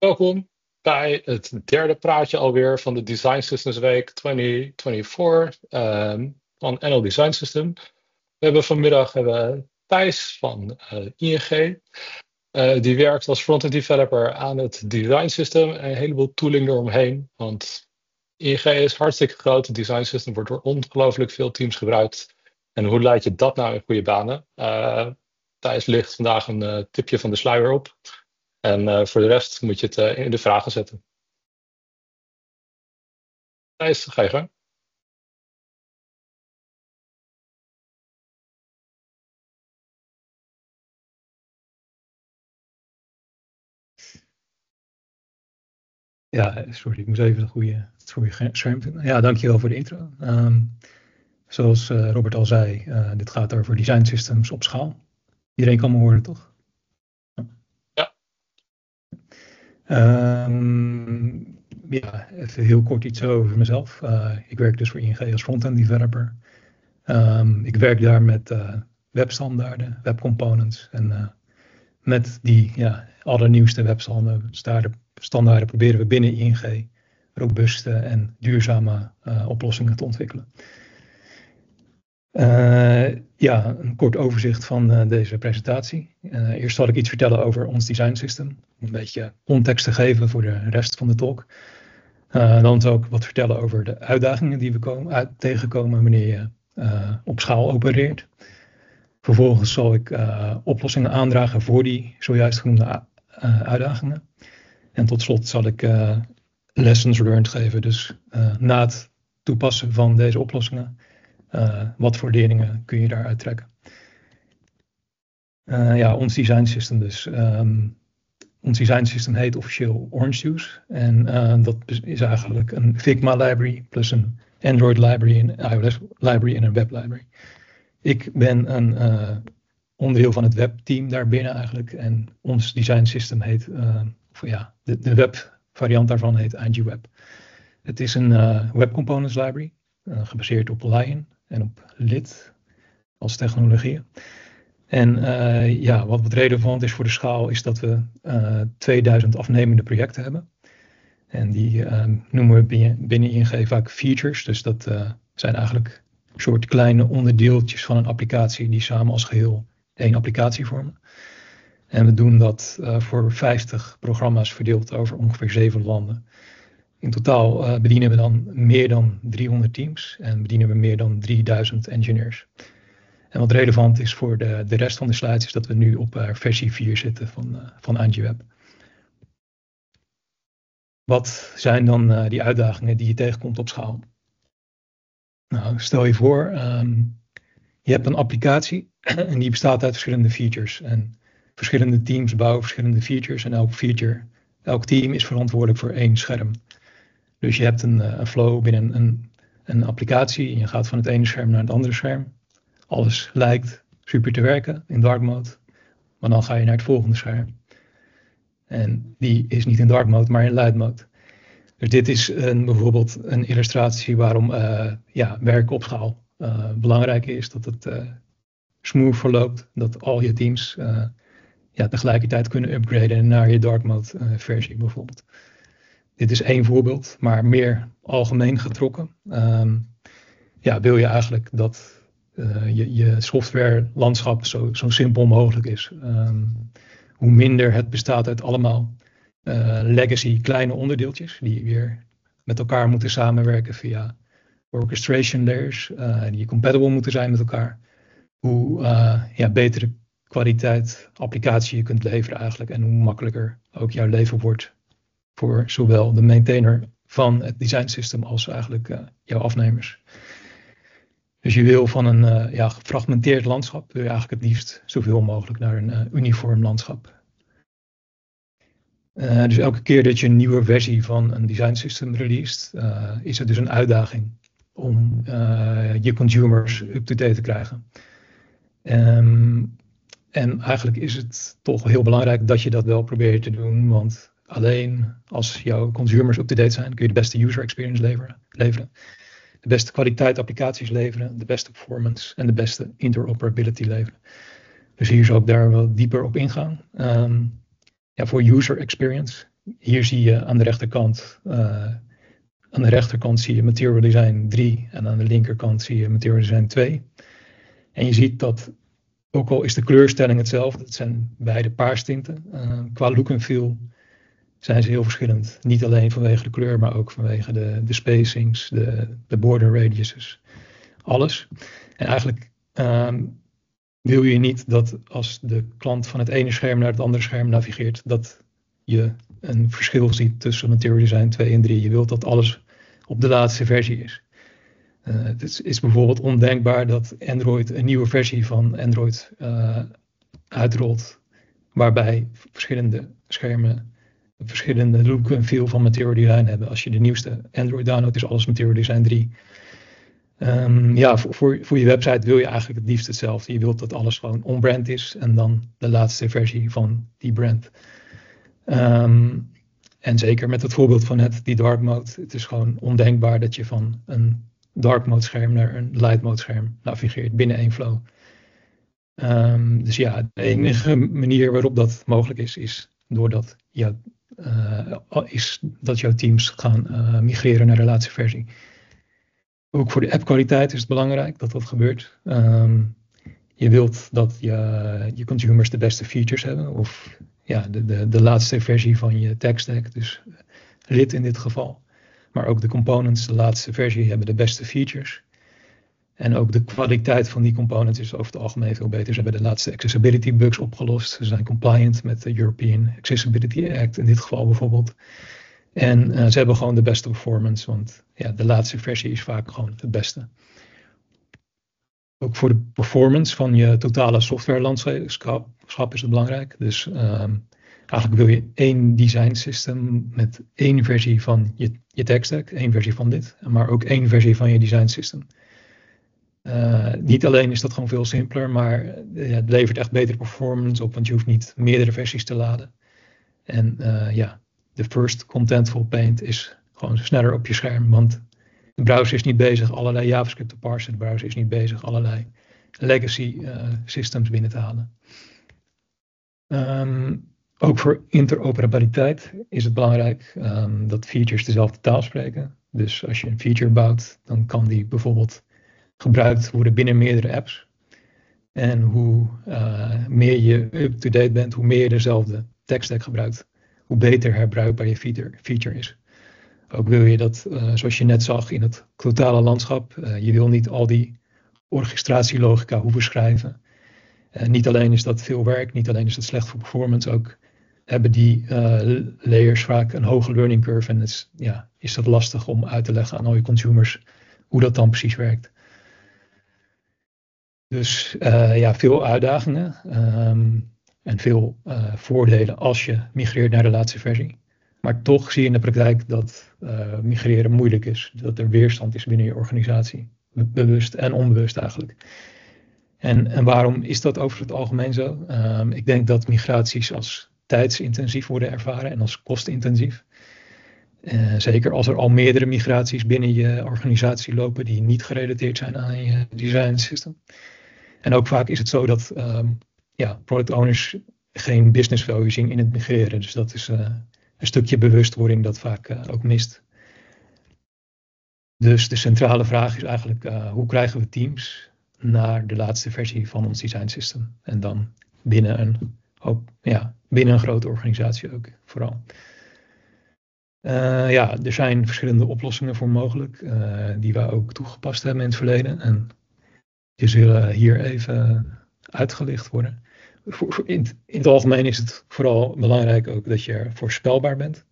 Welkom bij het derde praatje alweer van de Design Systems Week 2024 um, van NL Design System. We hebben vanmiddag hebben Thijs van uh, ING. Uh, die werkt als front-end developer aan het design system en een heleboel tooling eromheen. Want ING is hartstikke groot. Het design system wordt door ongelooflijk veel teams gebruikt. En hoe leid je dat nou in goede banen? Uh, Thijs ligt vandaag een tipje van de sluier op. En uh, voor de rest moet je het uh, in de vragen zetten. Thijs, ga je gang. Ja, sorry, ik moest even het goede, het goede scherm vinden. Ja, dankjewel voor de intro. Um, zoals uh, Robert al zei, dit gaat over design systems op schaal. Iedereen kan me horen, toch? Ja. Um, ja, even heel kort iets over mezelf. Uh, ik werk dus voor ING als front-end developer. Um, ik werk daar met webstandaarden, webcomponents en met die ja, allernieuwste webstandaarden standaarden proberen we binnen ING robuuste en duurzame uh, oplossingen te ontwikkelen. Uh, ja, een kort overzicht van uh, deze presentatie. eerst zal ik iets vertellen over ons design system. Om een beetje context te geven voor de rest van de talk. dan zal ik wat vertellen over de uitdagingen die we komen, tegenkomen wanneer je op schaal opereert. Vervolgens zal ik oplossingen aandragen voor die zojuist genoemde uitdagingen. En tot slot zal ik lessons learned geven. Dus na het toepassen van deze oplossingen, uh, wat voor leerlingen kun je daaruit trekken? ja, ons design system dus. Um, ons design system heet officieel Orange Juice. En dat is eigenlijk een Figma library plus een Android library, een iOS library en een web library. Ik ben een onderdeel van het webteam daarbinnen eigenlijk. En ons design system heet of ja, de, de webvariant daarvan heet ING Het is een Web Components Library, gebaseerd op Lion en op Lit als technologieën. En uh, ja, wat, wat relevant is voor de schaal is dat we 2000 afnemende projecten hebben. En die noemen we binnen, binnen ING vaak features. Dus dat zijn eigenlijk soort kleine onderdeeltjes van een applicatie die samen als geheel één applicatie vormen. En we doen dat uh, voor 50 programma's verdeeld over ongeveer zeven landen. In totaal uh, bedienen we dan meer dan 300 teams en bedienen we meer dan 3000 engineers. En wat relevant is voor de, de rest van de slides is dat we nu op uh, versie 4 zitten van, uh, van. Wat zijn dan die uitdagingen die je tegenkomt op schaal? Nou, stel je voor, um, je hebt een applicatie en die bestaat uit verschillende features. En verschillende teams bouwen verschillende features en elk feature, elk team is verantwoordelijk voor één scherm. Dus je hebt een, eh, een flow binnen een, een applicatie en je gaat van het ene scherm naar het andere scherm. Alles lijkt super te werken in dark mode, maar dan ga je naar het volgende scherm. En die is niet in dark mode, maar in light mode. Dus dit is een, bijvoorbeeld een illustratie waarom uh, ja, werken op schaal uh, belangrijk is. Dat het uh, smooth verloopt, dat al je teams ja, tegelijkertijd kunnen upgraden naar je dark mode versie bijvoorbeeld. Dit is één voorbeeld, maar meer algemeen getrokken. Um, ja, wil je eigenlijk dat uh, je, je software landschap zo, zo simpel mogelijk is. Um, hoe minder het bestaat uit allemaal uh, legacy kleine onderdeeltjes die weer met elkaar moeten samenwerken via orchestration layers die compatible moeten zijn met elkaar. Hoe betere kwaliteit applicatie je kunt leveren eigenlijk. En hoe makkelijker ook jouw leven wordt voor zowel de maintainer van het design system als eigenlijk uh, jouw afnemers. Dus je wil van een uh, ja, gefragmenteerd landschap, wil je eigenlijk het liefst zoveel mogelijk naar een uh, uniform landschap. dus elke keer dat je een nieuwe versie van een design system released, is het dus een uitdaging om je consumers up-to-date te krijgen. Um, en eigenlijk is het toch heel belangrijk dat je dat wel probeert te doen. Want alleen als jouw consumers up-to-date zijn, kun je de beste user experience leveren, leveren. De beste kwaliteit applicaties leveren, de beste performance en de beste interoperability leveren. Dus hier zal ik daar wel dieper op ingaan. Um, ja, voor user experience hier zie je aan de rechterkant, aan de rechterkant zie je Material Design 3 en aan de linkerkant zie je Material Design 2. En je ziet dat, ook al is de kleurstelling hetzelfde, het zijn beide paarstinten, qua look en feel zijn ze heel verschillend. Niet alleen vanwege de kleur, maar ook vanwege de, de spacings, de, de border radiuses, alles. En eigenlijk ehm, wil je niet dat als de klant van het ene scherm naar het andere scherm navigeert, dat je een verschil ziet tussen Material Design 2 en 3. Je wilt dat alles op de laatste versie is. Uh, het is, bijvoorbeeld ondenkbaar dat Android een nieuwe versie van Android uh, uitrolt, waarbij verschillende schermen verschillende look en feel van Material Design hebben. Als je de nieuwste Android downloadt, is alles Material Design 3. Um, ja, voor, voor, je website wil je eigenlijk het liefst hetzelfde. Je wilt dat alles gewoon on-brand is en dan de laatste versie van die brand. Um, en zeker met het voorbeeld van net, die dark mode. Het is gewoon ondenkbaar dat je van een dark mode scherm naar een light mode scherm navigeert binnen één flow. Um, dus ja, de enige manier waarop dat mogelijk is, is doordat je is dat jouw teams gaan uh, migreren naar de laatste versie. Ook voor de appkwaliteit is het belangrijk dat dat gebeurt. Um, je wilt dat je, je consumers de beste features hebben, of ja, de, de, de laatste versie van je tech stack, dus lid in dit geval. Maar ook de components, de laatste versie, hebben de beste features. En ook de kwaliteit van die components is over het algemeen veel beter. Ze hebben de laatste accessibility bugs opgelost. Ze zijn compliant met de European Accessibility Act in dit geval bijvoorbeeld. En uh, ze hebben gewoon de beste performance, want ja, de laatste versie is vaak gewoon het beste. Ook voor de performance van je totale software landschap is het belangrijk. Dus um, eigenlijk wil je één design system met één versie van je, je tech één versie van dit, maar ook één versie van je design system. Uh, niet alleen is dat gewoon veel simpeler, maar ja, het levert echt betere performance op, want je hoeft niet meerdere versies te laden. En uh, ja, de first contentful paint is gewoon sneller op je scherm, want de browser is niet bezig allerlei JavaScript te parsen. De browser is niet bezig allerlei legacy systems binnen te halen. Um, ook voor interoperabiliteit is het belangrijk um, dat features dezelfde taal spreken. Dus als je een feature bouwt, dan kan die bijvoorbeeld gebruikt worden binnen meerdere apps. En hoe uh, meer je up-to-date bent, hoe meer je dezelfde tech stack gebruikt, hoe beter herbruikbaar je feature, feature is. Ook wil je dat, uh, zoals je net zag in het totale landschap, uh, je wil niet al die orchestratielogica hoeven schrijven. niet alleen is dat veel werk, niet alleen is dat slecht voor performance, ook hebben die layers vaak een hoge learning curve en is, ja, is dat lastig om uit te leggen aan al je consumers hoe dat dan precies werkt. Dus uh, ja, veel uitdagingen um, en veel uh, voordelen als je migreert naar de laatste versie. Maar toch zie je in de praktijk dat uh, migreren moeilijk is. Dat er weerstand is binnen je organisatie. Bewust en onbewust eigenlijk. En, en waarom is dat over het algemeen zo? Um, ik denk dat migraties als tijdsintensief worden ervaren en als kostintensief. Zeker als er al meerdere migraties binnen je organisatie lopen die niet gerelateerd zijn aan je design system. En ook vaak is het zo dat um, ja, product owners geen business value zien in het migreren. Dus dat is uh, een stukje bewustwording dat vaak uh, ook mist. Dus de centrale vraag is eigenlijk uh, hoe krijgen we teams naar de laatste versie van ons design system. En dan binnen een, hoop, ja, binnen een grote organisatie ook vooral. Ja, er zijn verschillende oplossingen voor mogelijk, die wij ook toegepast hebben in het verleden. En die zullen hier even uitgelicht worden. In, in het algemeen is het vooral belangrijk ook dat je voorspelbaar bent.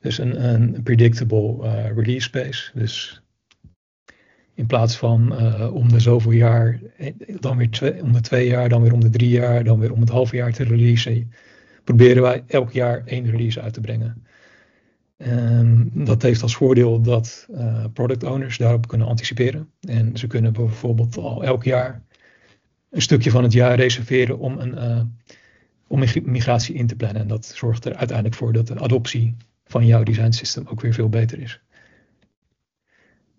Dus een, een predictable uh, release space. Dus in plaats van uh, om de zoveel jaar, dan weer twee, om de twee jaar, dan weer om de drie jaar, dan weer om het half jaar te releasen, proberen wij elk jaar één release uit te brengen. En dat heeft als voordeel dat uh, product owners daarop kunnen anticiperen. En ze kunnen bijvoorbeeld al elk jaar een stukje van het jaar reserveren om een uh, om migratie in te plannen. En dat zorgt er uiteindelijk voor dat de adoptie van jouw design system ook weer veel beter is.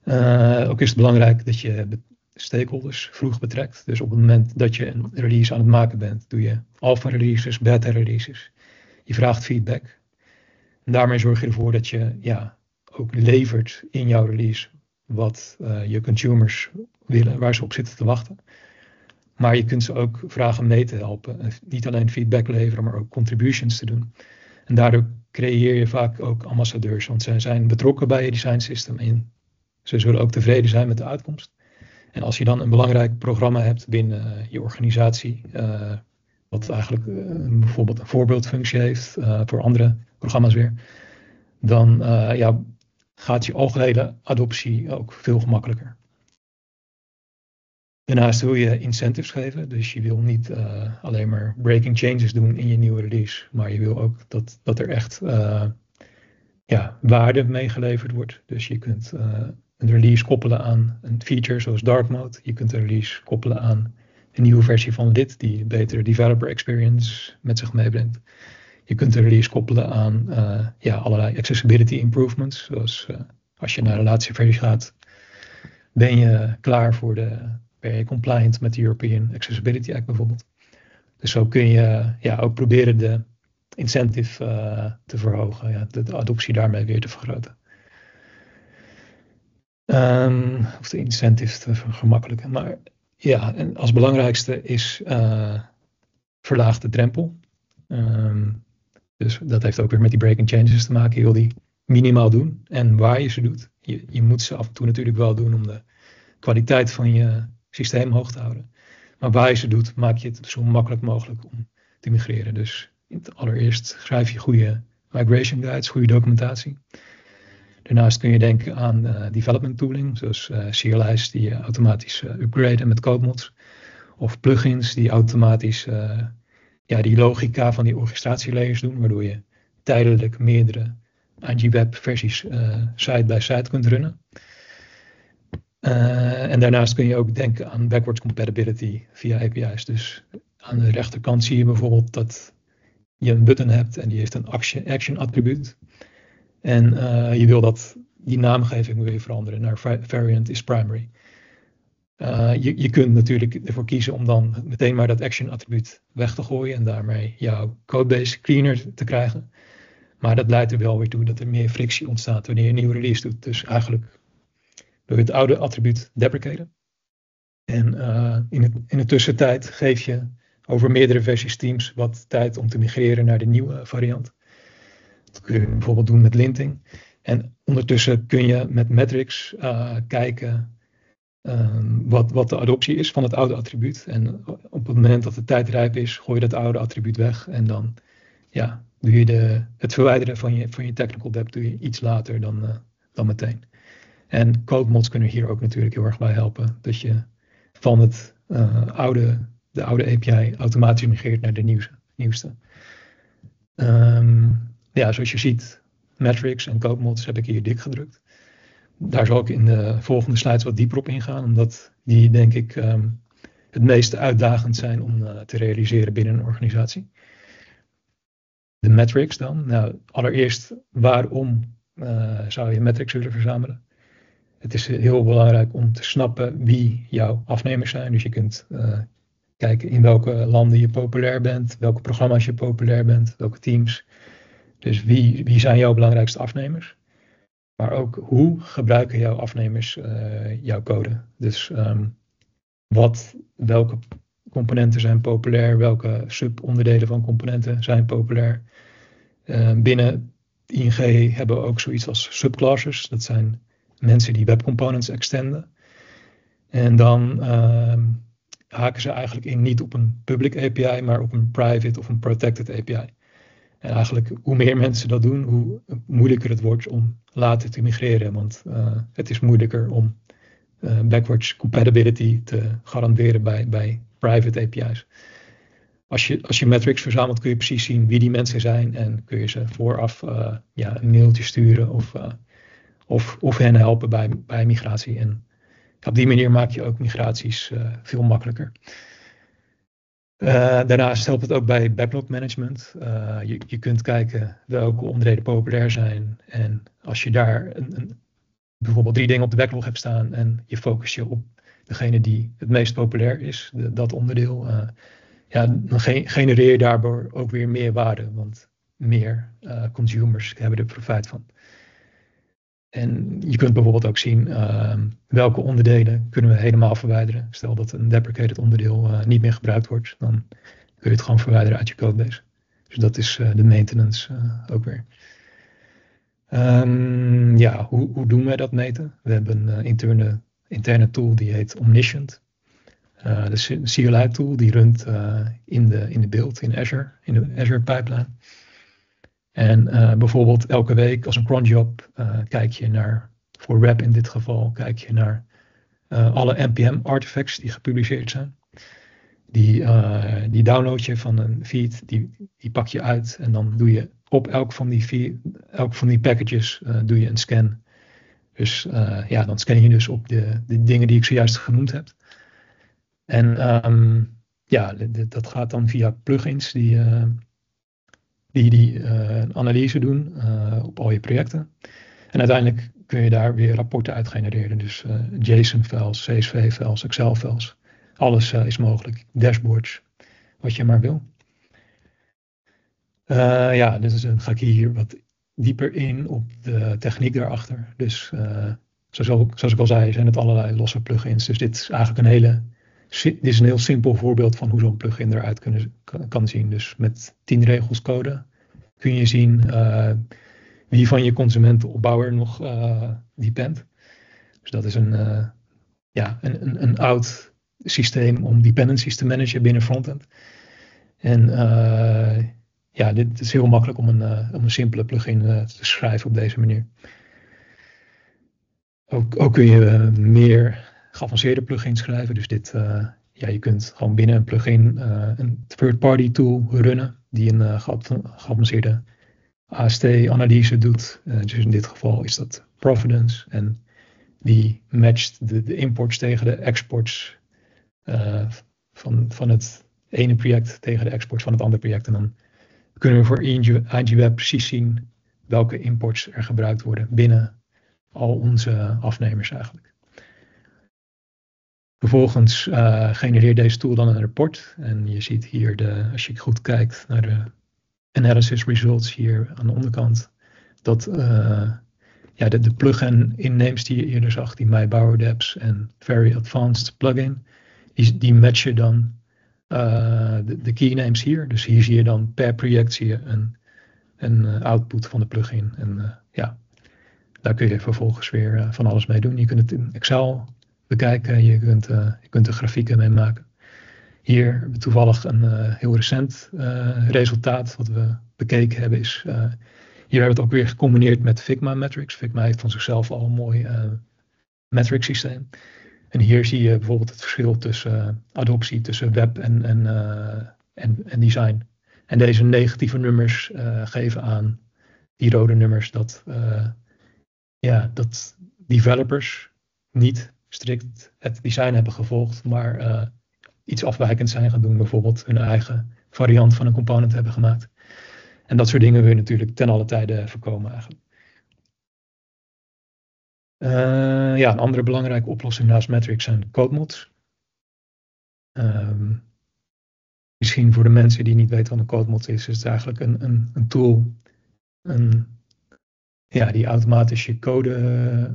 Uh, ook is het belangrijk dat je stakeholders vroeg betrekt. Dus op het moment dat je een release aan het maken bent, doe je alpha releases, beta releases. Je vraagt feedback. En daarmee zorg je ervoor dat je ja, ook levert in jouw release wat uh, je consumers willen, waar ze op zitten te wachten. Maar je kunt ze ook vragen mee te helpen. En niet alleen feedback leveren, maar ook contributions te doen. En daardoor creëer je vaak ook ambassadeurs, want zij zijn betrokken bij je design system en ze zullen ook tevreden zijn met de uitkomst. En als je dan een belangrijk programma hebt binnen je organisatie, uh, wat eigenlijk uh, bijvoorbeeld een voorbeeldfunctie heeft uh, voor andere programma's weer, dan ja, gaat je algehele adoptie ook veel gemakkelijker. Daarnaast wil je incentives geven, dus je wil niet alleen maar breaking changes doen in je nieuwe release, maar je wil ook dat, dat er echt ja, waarde meegeleverd wordt. Dus je kunt een release koppelen aan een feature zoals dark mode. Je kunt een release koppelen aan een nieuwe versie van dit die betere developer experience met zich meebrengt. Je kunt een release koppelen aan ja, allerlei accessibility improvements, zoals als je naar de laatste versie gaat, ben je klaar voor de ben je compliant met de European Accessibility Act bijvoorbeeld. Dus zo kun je ja, ook proberen de incentive uh, te verhogen, ja, de, de, adoptie daarmee weer te vergroten. Um, of de incentive te vergemakkelijken. Maar ja, en als belangrijkste is uh, verlaag de drempel. Um, dus dat heeft ook weer met die breaking changes te maken. Je wil die minimaal doen en waar je ze doet. Je, je moet ze af en toe natuurlijk wel doen om de kwaliteit van je systeem hoog te houden. Maar waar je ze doet, maak je het zo makkelijk mogelijk om te migreren. Dus allereerst schrijf je goede migration guides, goede documentatie. Daarnaast kun je denken aan uh, development tooling, zoals uh, CLI's die automatisch uh, upgraden met codemods. Of plugins die automatisch ja, die logica van die orchestratielayers doen, waardoor je tijdelijk meerdere IGWeb versies side by side kunt runnen. En daarnaast kun je ook denken aan backwards compatibility via API's. Dus aan de rechterkant zie je bijvoorbeeld dat je een button hebt en die heeft een action, action attribuut. En uh, je wil dat die naamgeving wil je veranderen naar variant is primary. Uh, je, je kunt natuurlijk ervoor kiezen om dan meteen maar dat action attribuut weg te gooien en daarmee jouw codebase cleaner te krijgen. Maar dat leidt er wel weer toe dat er meer frictie ontstaat wanneer je een nieuwe release doet. Dus eigenlijk wil je het oude attribuut deprecaten. En uh, in, het, in de tussentijd geef je over meerdere versies teams wat tijd om te migreren naar de nieuwe variant. Dat kun je bijvoorbeeld doen met linting. En ondertussen kun je met metrics uh, kijken um, wat, wat de adoptie is van het oude attribuut. En op het moment dat de tijd rijp is, gooi je dat oude attribuut weg. En dan ja, doe je de, het verwijderen van je, van je technical debt doe je iets later dan, uh, dan meteen. En codemods kunnen hier ook natuurlijk heel erg bij helpen. Dat je van het uh, oude, de oude API automatisch migreert naar de nieuwste. nieuwste. Um, ja, zoals je ziet, metrics en codemods heb ik hier dik gedrukt. Daar zal ik in de volgende slides wat dieper op ingaan, omdat die denk ik um, het meest uitdagend zijn om uh, te realiseren binnen een organisatie. De metrics dan. Nou, allereerst, waarom uh, zou je metrics willen verzamelen? het is heel belangrijk om te snappen wie jouw afnemers zijn. Dus je kunt uh, kijken in welke landen je populair bent, welke programma's je populair bent, welke teams. Dus wie, wie zijn jouw belangrijkste afnemers? Maar ook hoe gebruiken jouw afnemers uh, jouw code? Dus um, wat, welke componenten zijn populair, welke subonderdelen van componenten zijn populair. Uh, binnen ING hebben we ook zoiets als subclasses. Dat zijn mensen die web components extenden. En dan uh, haken ze eigenlijk in niet op een public API, maar op een private of een protected API. En eigenlijk hoe meer mensen dat doen, hoe moeilijker het wordt om later te migreren. Want uh, het is moeilijker om uh, backwards compatibility te garanderen bij, bij private API's. Als je, als je metrics verzamelt kun je precies zien wie die mensen zijn en kun je ze vooraf uh, ja, een mailtje sturen of of, of hen helpen bij, bij migratie. En op die manier maak je ook migraties veel makkelijker. Uh, daarnaast helpt het ook bij backlog management. Uh, je, je kunt kijken welke onderdelen populair zijn. En als je daar een, een, bijvoorbeeld drie dingen op de backlog hebt staan en je focust je op degene die het meest populair is, dat onderdeel, ja, dan genereer je daardoor ook weer meer waarde. Want meer consumers hebben er profijt van. En je kunt bijvoorbeeld ook zien ehm, welke onderdelen kunnen we helemaal verwijderen. Stel dat een deprecated onderdeel uh, niet meer gebruikt wordt, dan kun je het gewoon verwijderen uit je codebase. Dus dat is uh, de maintenance uh, ook weer. Um, ja, hoe, hoe, doen wij dat meten? We hebben een interne, interne tool die heet Omniscient. de CLI tool die runt in, de, in de build in Azure, in de Azure pipeline. En uh, bijvoorbeeld elke week als een cronjob uh, kijk je naar, voor web in dit geval, kijk je naar uh, alle NPM artifacts die gepubliceerd zijn. Die, die download je van een feed, die, die pak je uit en dan doe je op elk van die, elk van die packages doe je een scan. Dus ja, dan scan je dus op de, de dingen die ik zojuist genoemd heb. En um, ja, dat gaat dan via plugins die die, die uh, analyse doen uh, op al je projecten. En uiteindelijk kun je daar weer rapporten uit genereren. Dus uh, JSON-files, CSV-files, Excel-files. Alles is mogelijk. Dashboards, wat je maar wil. ja, dus dan ga ik hier wat dieper in op de techniek daarachter. Dus zoals, zoals ik al zei, zijn het allerlei losse plugins. Dus dit is eigenlijk een hele dit is een heel simpel voorbeeld van hoe zo'n plugin eruit kunnen, kan zien. Dus met 10 regels code kun je zien uh, wie van je consumentenopbouwer nog uh. Dus dat is een, uh, ja, een, een, een, oud systeem om dependencies te managen binnen frontend. En ja, dit is heel makkelijk om een, om een simpele plugin te schrijven op deze manier. Ook, ook kun je meer geavanceerde plugins schrijven. Dus dit, uh, ja, je kunt gewoon binnen een plugin uh, een third-party tool runnen die een uh, geavanceerde AST-analyse doet. dus in dit geval is dat Providence en die matcht de, de imports tegen de exports van, van het ene project tegen de exports van het andere project. En dan kunnen we voor ING precies zien welke imports er gebruikt worden binnen al onze afnemers eigenlijk. Vervolgens uh, genereert deze tool dan een rapport. En je ziet hier, de, als je goed kijkt naar de analysis results hier aan de onderkant, dat uh, ja, de, de plugin innames die je eerder zag, die MyBowerDeps en Very Advanced plugin, die, matchen dan uh, de, de keynames hier. Dus hier zie je dan per project zie een, een output van de plugin. En ja, daar kun je vervolgens weer van alles mee doen. Je kunt het in Excel bekijken. Je kunt, uh, je kunt er grafieken mee maken. Hier hebben we toevallig een uh, heel recent uh, resultaat wat we bekeken hebben. Is, hier hebben we het ook weer gecombineerd met Figma Metrics. Figma heeft van zichzelf al een mooi metric systeem. En hier zie je bijvoorbeeld het verschil tussen adoptie tussen web en, en, en, en design. En deze negatieve nummers geven aan die rode nummers dat, ja, dat developers niet strikt het design hebben gevolgd, maar uh, iets afwijkends zijn gaan doen. Bijvoorbeeld hun eigen variant van een component hebben gemaakt. En dat soort dingen wil je natuurlijk ten alle tijde voorkomen eigenlijk. Uh, ja, een andere belangrijke oplossing naast metrics zijn code mods. Um, misschien voor de mensen die niet weten wat een code mod is, is het eigenlijk een, een, een tool, een ja, die automatisch je code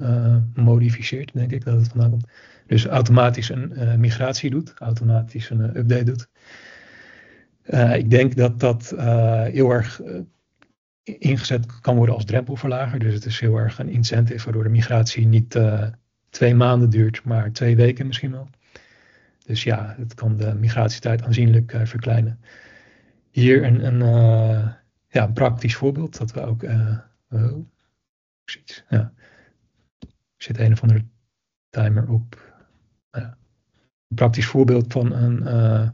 uh, modificeert, denk ik dat het vandaan komt. Dus automatisch een uh, migratie doet, automatisch een update doet. ik denk dat dat heel erg ingezet kan worden als drempelverlager. Dus het is heel erg een incentive waardoor de migratie niet twee maanden duurt, maar twee weken misschien wel. Dus ja, het kan de migratietijd aanzienlijk verkleinen. Hier een, een, ja, praktisch voorbeeld dat we ook Ja. Er zit een of andere timer op. Ja. Een praktisch voorbeeld van een, uh,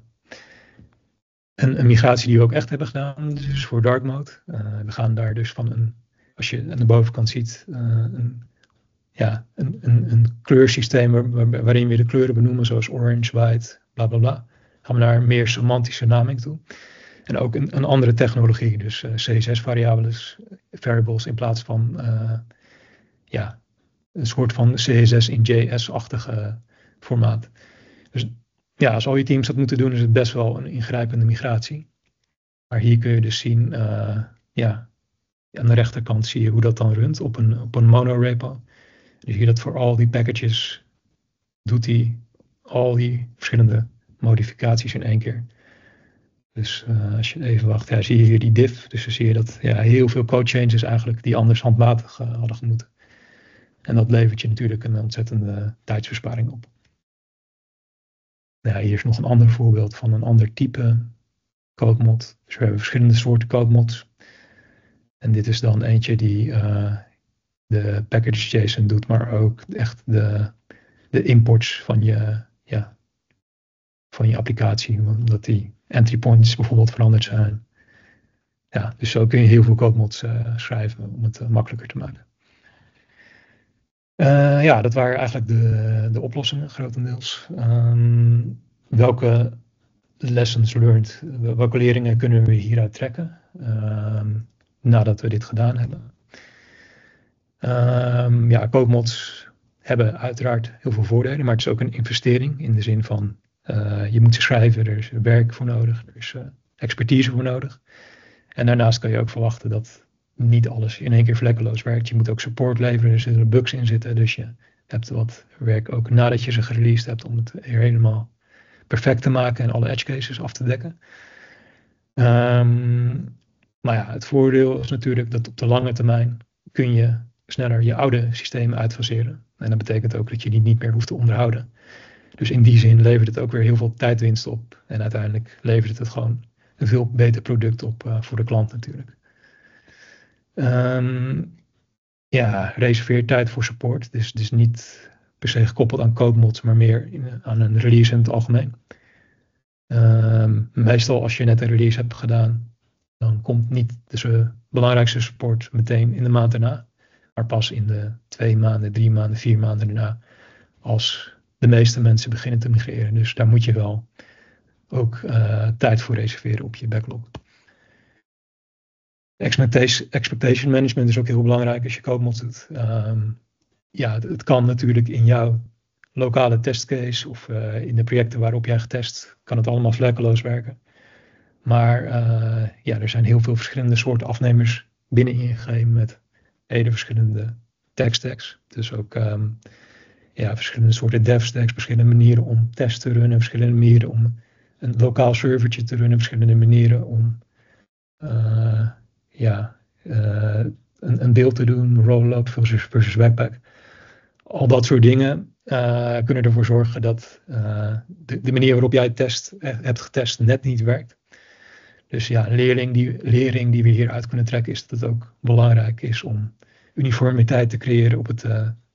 een, een, migratie die we ook echt hebben gedaan, dus voor dark mode. Uh, we gaan daar dus van een, als je aan de bovenkant ziet, uh, een, ja, een, een, kleursysteem waar, waarin we de kleuren benoemen, zoals orange, white, bla bla bla. Gaan we naar meer semantische naming toe. En ook een, een andere technologie, dus uh, CSS-variables, variables in plaats van uh, ja, een soort van CSS in JS-achtige formaat. Dus ja, als al je teams dat moeten doen, is het best wel een ingrijpende migratie. Maar hier kun je dus zien uh, ja, aan de rechterkant zie je hoe dat dan runt op een, op een monorepo. Zie je dat voor al die packages doet hij al die verschillende modificaties in één keer. Dus uh, als je even wacht, ja, zie je hier die diff. Dus dan zie je dat ja, heel veel code changes eigenlijk die anders handmatig uh, hadden gemoeten. En dat levert je natuurlijk een ontzettende tijdsbesparing op. Ja, hier is nog een ander voorbeeld van een ander type codemod. Dus we hebben verschillende soorten codemods. En dit is dan eentje die uh, de package JSON doet, maar ook echt de, de imports van je, ja, van je applicatie. Omdat die entry points bijvoorbeeld veranderd zijn. Ja, dus zo kun je heel veel codemods uh, schrijven om het uh, makkelijker te maken. Uh, ja, dat waren eigenlijk de, de oplossingen grotendeels. Um, welke lessons learned, welke leringen kunnen we hieruit trekken um, nadat we dit gedaan hebben? Um, ja, codemods hebben uiteraard heel veel voordelen, maar het is ook een investering in de zin van je moet ze schrijven, er is werk voor nodig, er is uh, expertise voor nodig. En daarnaast kan je ook verwachten dat niet alles in één keer vlekkeloos werkt. Je moet ook support leveren, er zitten bugs in zitten. Dus je hebt wat werk ook nadat je ze gereleased hebt om het helemaal perfect te maken en alle edge cases af te dekken. Maar ja, het voordeel is natuurlijk dat op de lange termijn kun je sneller je oude systemen uitfaseren. En dat betekent ook dat je die niet meer hoeft te onderhouden. Dus in die zin levert het ook weer heel veel tijdwinst op. En uiteindelijk levert het gewoon een veel beter product op uh, voor de klant natuurlijk. Um, ja, reserveer tijd voor support. Dus, dus niet per se gekoppeld aan code mods, maar meer in, aan een release in het algemeen. Um, meestal als je net een release hebt gedaan, dan komt niet de belangrijkste support meteen in de maand daarna. Maar pas in de twee maanden, drie maanden, vier maanden daarna. Als de meeste mensen beginnen te migreren. Dus daar moet je wel ook uh, tijd voor reserveren op je backlog. Expectation, management is ook heel belangrijk als je code doet. Um, ja, het, kan natuurlijk in jouw lokale testcase of uh, in de projecten waarop jij getest, kan het allemaal vlekkeloos werken. Maar uh, ja, er zijn heel veel verschillende soorten afnemers binnen ingegeven met hele verschillende tech stacks. Dus ook um, ja, verschillende soorten dev stacks, verschillende manieren om tests te runnen, verschillende manieren om een lokaal servertje te runnen, verschillende manieren om uh, ja, uh, een, een beeld te doen, roll-up versus, versus backpack. Al dat soort dingen uh, kunnen ervoor zorgen dat de, de, manier waarop jij test, hebt getest net niet werkt. Dus ja, leerling die, lering die we hieruit kunnen trekken is dat het ook belangrijk is om uniformiteit te creëren op het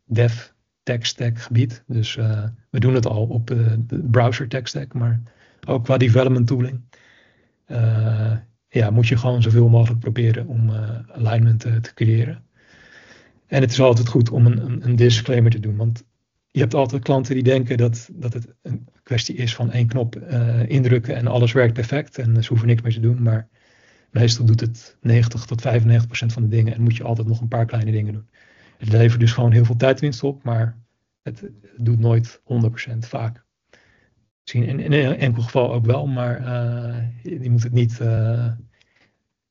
dev tech stack gebied. Dus uh, we doen het al op uh, de browser tech stack, maar ook qua development tooling. ja, moet je gewoon zoveel mogelijk proberen om alignment te, creëren. En het is altijd goed om een, een, disclaimer te doen, want je hebt altijd klanten die denken dat, dat het een kwestie is van één knop indrukken en alles werkt perfect en ze hoeven niks meer te doen. Maar meestal doet het 90 tot 95 procent van de dingen en moet je altijd nog een paar kleine dingen doen. Het levert dus gewoon heel veel tijdwinst op, maar het, doet nooit 100 procent vaak. Misschien in, een enkel geval ook wel, maar uh, je, moet het niet. Uh,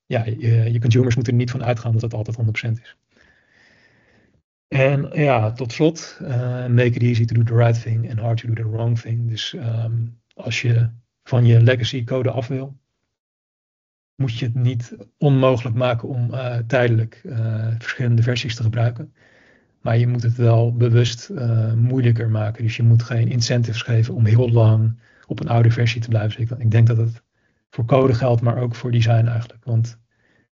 ja, je, consumers moeten er niet van uitgaan dat het altijd 100% is. En ja, tot slot, uh, make it easy to do the right thing and hard to do the wrong thing. Dus um, als je van je legacy code af wil, moet je het niet onmogelijk maken om uh, tijdelijk uh, verschillende versies te gebruiken. Maar je moet het wel bewust moeilijker maken. Dus je moet geen incentives geven om heel lang op een oude versie te blijven zitten. Ik denk dat het voor code geldt, maar ook voor design eigenlijk. Want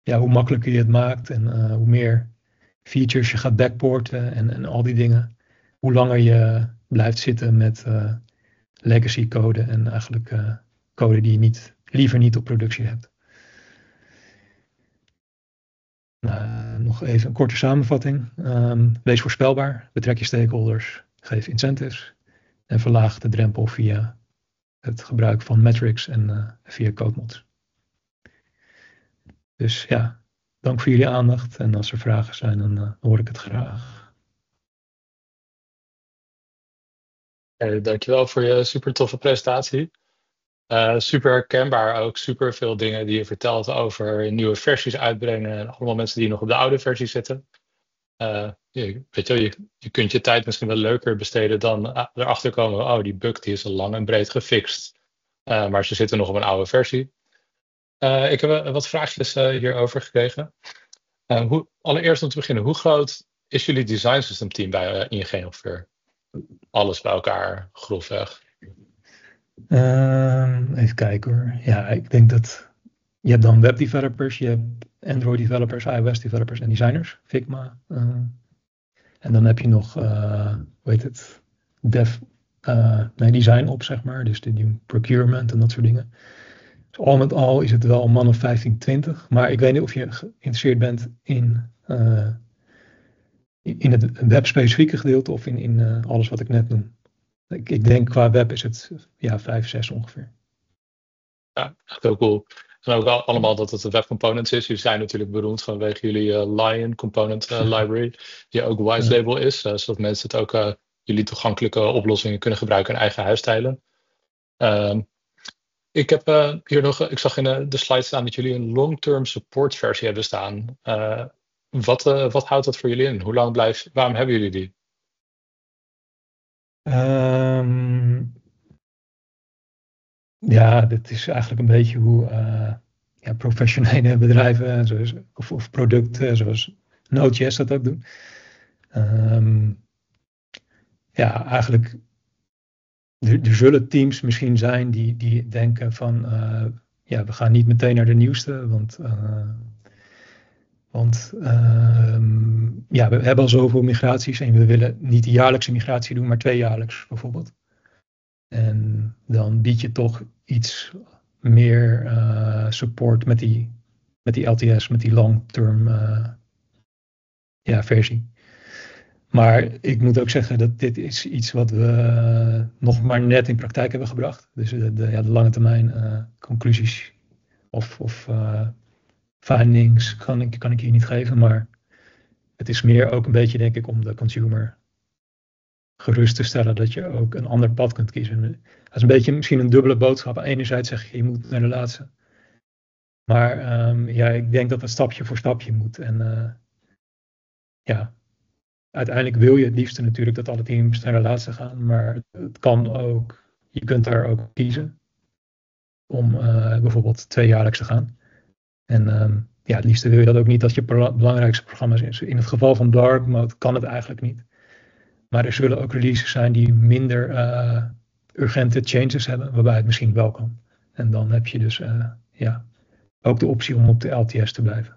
ja, hoe makkelijker je het maakt en hoe meer features je gaat backporten en, en al die dingen. Hoe langer je blijft zitten met legacy code en eigenlijk code die je niet, liever niet op productie hebt. Uh, nog even een korte samenvatting. Um, wees voorspelbaar, betrek je stakeholders, geef incentives en verlaag de drempel via het gebruik van metrics en via code mods. Dus ja, dank voor jullie aandacht. En als er vragen zijn, dan uh, hoor ik het graag. Hey, dankjewel voor je super toffe presentatie. Uh, super herkenbaar ook, super veel dingen die je vertelt over nieuwe versies uitbrengen en allemaal mensen die nog op de oude versie zitten. Uh, je, weet je, je, kunt je tijd misschien wel leuker besteden dan erachter komen, oh die bug die is al lang en breed gefixt, maar ze zitten nog op een oude versie. ik heb wat vraagjes hierover gekregen. hoe, allereerst om te beginnen, hoe groot is jullie design system team bij ING ongeveer? Alles bij elkaar, grofweg. Uh, even kijken hoor. Ja, ik denk dat je hebt dan web developers, je hebt Android developers, iOS developers en designers, Figma. Uh, en dan heb je nog, uh, hoe heet het, dev, uh, nee, design op zeg maar. Dus de procurement en dat soort dingen. Dus al met al is het wel een man of 15, 20. Maar ik weet niet of je geïnteresseerd bent in, in het web-specifieke gedeelte of in, in alles wat ik net noem. Ik, ik denk qua web is het ja, 5, 6 ongeveer. Ja, echt heel cool. En ook allemaal dat het een web components is. Jullie zijn natuurlijk beroemd vanwege jullie uh, Lion component uh, library, die ook Wise label is, uh, zodat mensen het ook jullie toegankelijke oplossingen kunnen gebruiken in eigen huisstijlen. Um, ik heb hier nog, ik zag in de, de slide staan dat jullie een long-term support versie hebben staan. wat, wat houdt dat voor jullie in? Hoe lang blijft, waarom hebben jullie die? Um, ja, dit is eigenlijk een beetje hoe uh, ja, professionele bedrijven zoals, of, of, producten zoals Node.js dat ook doen. Um, ja, eigenlijk er, zullen teams misschien zijn die, die denken van uh, ja, we gaan niet meteen naar de nieuwste, want want uh, ja, we hebben al zoveel migraties en we willen niet de jaarlijkse migratie doen, maar tweejaarlijks bijvoorbeeld. En dan bied je toch iets meer uh, support met die, met die LTS, met die long-term uh, ja, versie. Maar ik moet ook zeggen dat dit is iets wat we nog maar net in praktijk hebben gebracht. Dus de, de, ja, de lange termijn conclusies of, of findings kan ik, kan ik hier niet geven, maar het is meer ook een beetje, denk ik, om de consumer gerust te stellen dat je ook een ander pad kunt kiezen. Dat is een beetje misschien een dubbele boodschap. Enerzijds zeg je, je moet naar de laatste. Maar um, ja, ik denk dat het stapje voor stapje moet. En uh, ja, uiteindelijk wil je het liefste natuurlijk dat alle teams naar de laatste gaan. Maar het kan ook, je kunt daar ook kiezen om uh, bijvoorbeeld tweejaarlijks te gaan. En um, ja, het liefste wil je dat ook niet dat je belangrijkste programma's. In het geval van Dark Mode kan het eigenlijk niet. Maar er zullen ook releases zijn die minder uh, urgente changes hebben, waarbij het misschien wel kan. En dan heb je dus uh, ja, ook de optie om op de LTS te blijven.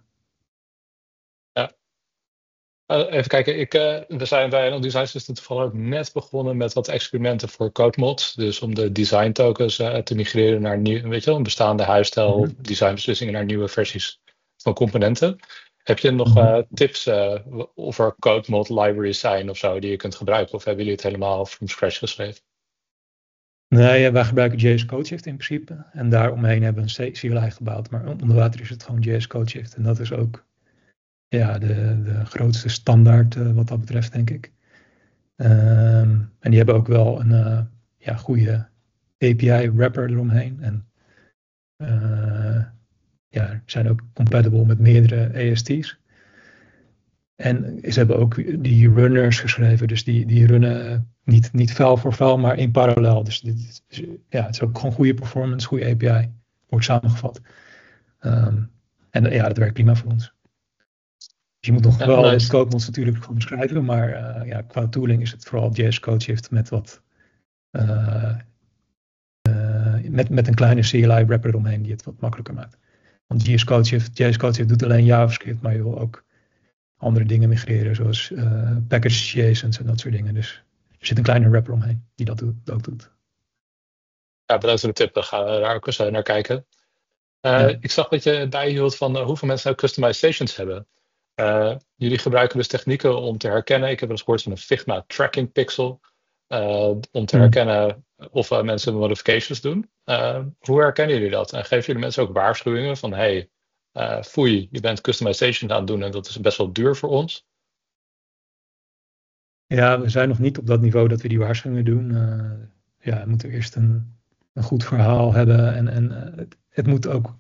Uh, even kijken, ik, we zijn bij een Design System toevallig ook net begonnen met wat experimenten voor code mods. Dus om de design tokens te migreren naar nieuw, weet je wel, een bestaande huisstijl, mm -hmm. designbeslissingen naar nieuwe versies van componenten. Heb je nog uh, tips of er code mod libraries zijn of zo die je kunt gebruiken? Of hebben jullie het helemaal from scratch geschreven? Nee, ja, wij gebruiken JS CodeShift in principe. En daaromheen hebben we een CLI gebouwd. Maar onder water is het gewoon JS CodeShift. En dat is ook ja, de, de grootste standaard uh, wat dat betreft, denk ik. Um, en die hebben ook wel een ja, goede API wrapper eromheen. En ja, zijn ook compatible met meerdere AST's. En ze hebben ook die runners geschreven, dus die, die runnen niet, niet vuil voor vuil, maar in parallel. Dus dit, ja, het is ook gewoon goede performance, goede API, wordt samengevat. Um, en ja, dat werkt prima voor ons. Dus je moet nog ja, wel nice. mods natuurlijk gewoon beschrijven, maar uh, ja, qua tooling is het vooral JS CodeShift met wat uh, uh, met, met een kleine CLI wrapper eromheen die het wat makkelijker maakt. Want JS CodeShift, JS CodeShift doet alleen JavaScript, maar je wil ook andere dingen migreren, zoals uh, package JSON's en dat soort dingen. Dus er zit een kleine wrapper omheen die dat doet, ook doet. Ja, bedankt voor de tip. Dan gaan we daar ook eens naar kijken. Ja. Ik zag dat je bijhield van hoeveel mensen nou customizations hebben. Uh, jullie gebruiken dus technieken om te herkennen. Ik heb wel eens gehoord van een Figma tracking pixel. om te herkennen of mensen modifications doen. hoe herkennen jullie dat? En geven jullie mensen ook waarschuwingen van hey, foei, je bent customization aan het doen en dat is best wel duur voor ons? Ja, we zijn nog niet op dat niveau dat we die waarschuwingen doen. Ja, we moeten eerst een een goed verhaal hebben. En, en het, het, moet ook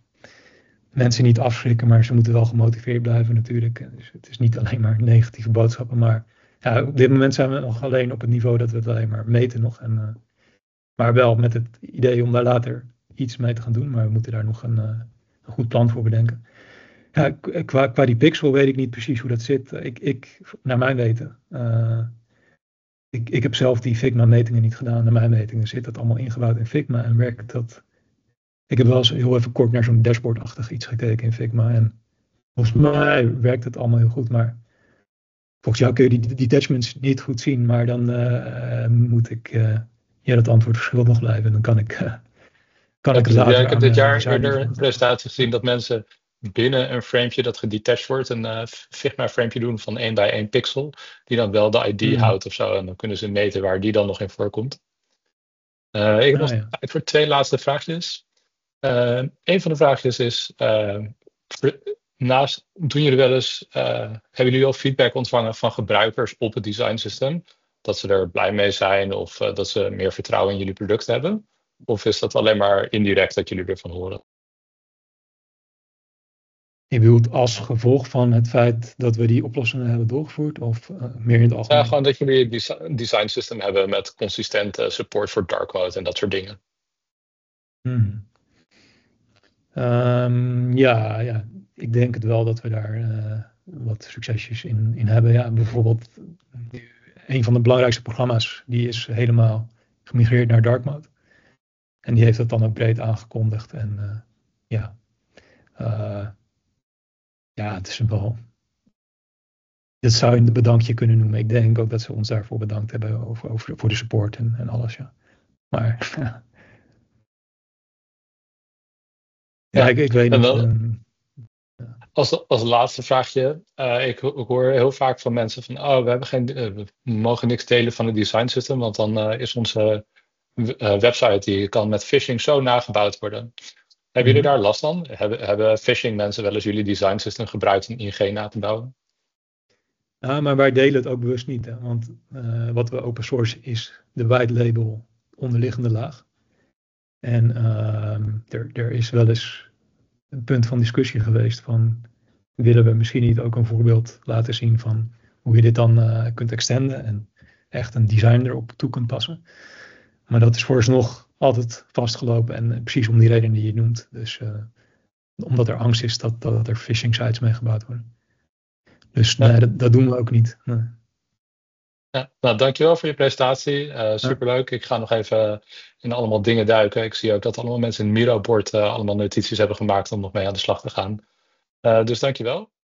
mensen niet afschrikken, maar ze moeten wel gemotiveerd blijven natuurlijk. Dus het is niet alleen maar negatieve boodschappen. Maar ja, op dit moment zijn we nog alleen op het niveau dat we het alleen maar meten nog. En, maar wel met het idee om daar later iets mee te gaan doen. Maar we moeten daar nog een, een goed plan voor bedenken. Ja, qua, qua die pixel weet ik niet precies hoe dat zit. Ik, ik naar mijn weten. Ik, ik heb zelf die Figma-metingen niet gedaan. Naar mijn metingen zit dat allemaal ingebouwd in Figma en werkt dat. Ik heb wel eens heel even kort naar zo'n dashboardachtig iets gekeken in Figma. En volgens mij werkt het allemaal heel goed. Maar volgens jou kun je die detachments niet goed zien. Maar dan uh, moet ik uh, ja, dat antwoord verschillend blijven. En dan kan ik. kan ik, ja, ik heb dit jaar eerder een presentatie gezien dat mensen binnen een framepje dat gedetached wordt, een uh, Figma framepje doen van 1 bij 1 pixel, die dan wel de ID mm. houdt of zo. En dan kunnen ze meten waar die dan nog in voorkomt. Uh, ik heb nog ja. tijd voor twee laatste vraagjes. Uh, een van de vraagjes is, naast, doen jullie wel eens, hebben jullie al feedback ontvangen van gebruikers op het design system? Dat ze er blij mee zijn of dat ze meer vertrouwen in jullie product hebben? Of is dat alleen maar indirect dat jullie ervan horen? Je bedoelt als gevolg van het feit dat we die oplossingen hebben doorgevoerd of uh, meer in het algemeen? Ja, gewoon dat jullie een design system hebben met consistente support voor dark mode en dat soort dingen. Hmm. Um, ja, ja, ik denk het wel dat we daar uh, wat succesjes in, in hebben. Ja, bijvoorbeeld een van de belangrijkste programma's, die is helemaal gemigreerd naar dark mode. En die heeft dat dan ook breed aangekondigd. En uh, ja, ja, het is wel. Dat zou een bedankje kunnen noemen. Ik denk ook dat ze ons daarvoor bedankt hebben over, over, voor de support en, en alles. Ja. Maar ja. Ja, ik, ik, weet niet. Um, als, als laatste vraagje. Uh, ik, ik, hoor heel vaak van mensen van, oh, we, hebben geen, uh, we mogen niks delen van het design system, want dan uh, is onze website, die kan met phishing zo nagebouwd worden. Hebben jullie mhm. daar last van? Hebben, hebben phishing mensen wel eens jullie design system gebruikt om ING na te bouwen? Ja, maar wij delen het ook bewust niet. Hè? Want uh, wat we open source is de white label onderliggende laag. En uh, er, er is wel eens een punt van discussie geweest van willen we misschien niet ook een voorbeeld laten zien van hoe je dit dan uh, kunt extenden en echt een design erop toe kunt passen. Maar dat is vooralsnog altijd vastgelopen. En precies om die reden die je noemt. Dus uh, omdat er angst is dat, dat er phishing sites mee gebouwd worden. Dus nee, dat, dat, doen we ook niet. Nee. Ja, nou, dankjewel voor je presentatie. Uh, superleuk. Ik ga nog even in allemaal dingen duiken. Ik zie ook dat allemaal mensen in Miro-board uh, allemaal notities hebben gemaakt om nog mee aan de slag te gaan. Uh, dus dankjewel.